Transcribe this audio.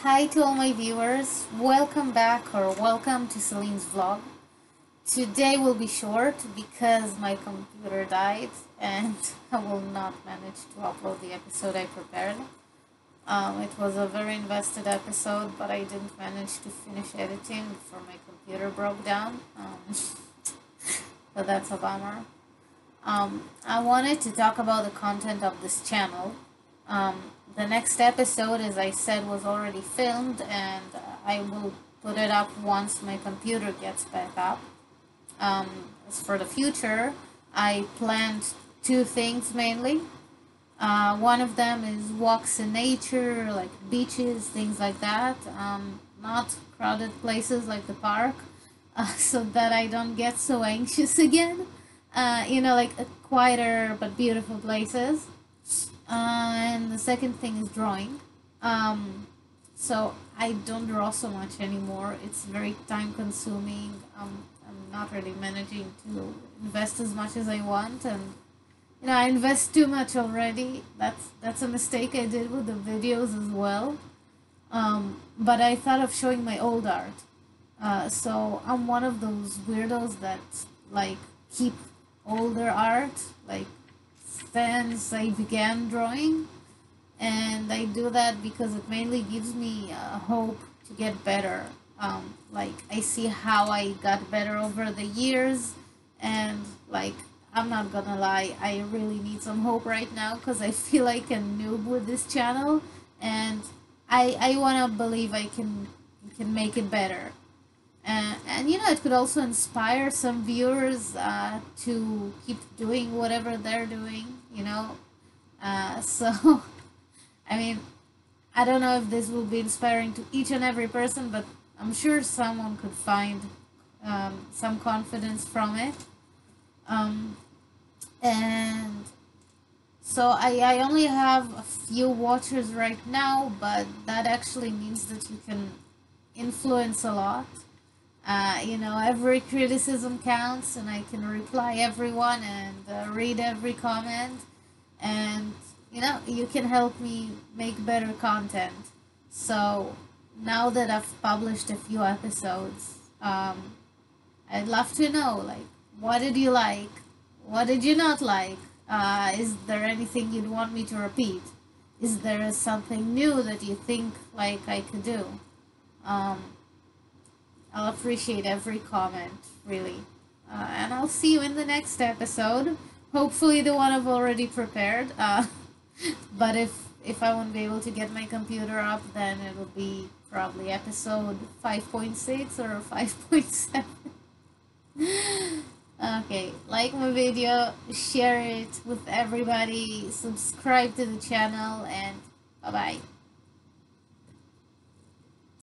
Hi to all my viewers, welcome back or welcome to Selene's vlog. Today will be short because my computer died and I will not manage to upload the episode I prepared. Um, it was a very invested episode but I didn't manage to finish editing before my computer broke down. Um, but that's a bummer. Um, I wanted to talk about the content of this channel. Um, the next episode, as I said, was already filmed and I will put it up once my computer gets back up. Um, as for the future, I planned two things mainly. Uh, one of them is walks in nature, like beaches, things like that. Um, not crowded places like the park, uh, so that I don't get so anxious again. Uh, you know, like quieter but beautiful places. Uh, and the second thing is drawing. Um, so I don't draw so much anymore. It's very time consuming. Um, I'm not really managing to invest as much as I want, and you know I invest too much already. That's that's a mistake I did with the videos as well. Um, but I thought of showing my old art. Uh, so I'm one of those weirdos that like keep older art, like since I began drawing and I do that because it mainly gives me uh, hope to get better. Um, like I see how I got better over the years and like I'm not gonna lie, I really need some hope right now because I feel like a noob with this channel and I I wanna believe I can can make it better. Uh, and you know it could also inspire some viewers uh, to keep doing whatever they're doing you know? Uh, so i mean i don't know if this will be inspiring to each and every person but i'm sure someone could find um, some confidence from it. Um, and so I, I only have a few watchers right now but that actually means that you can influence a lot uh, you know, every criticism counts, and I can reply everyone and uh, read every comment, and you know, you can help me make better content. So now that I've published a few episodes, um, I'd love to know, like, what did you like? What did you not like? Uh, is there anything you'd want me to repeat? Is there something new that you think like I could do? Um, I'll appreciate every comment, really. Uh, and I'll see you in the next episode. Hopefully the one I've already prepared. Uh, but if if I won't be able to get my computer up, then it'll be probably episode 5.6 or 5.7. okay, like my video, share it with everybody, subscribe to the channel, and bye-bye.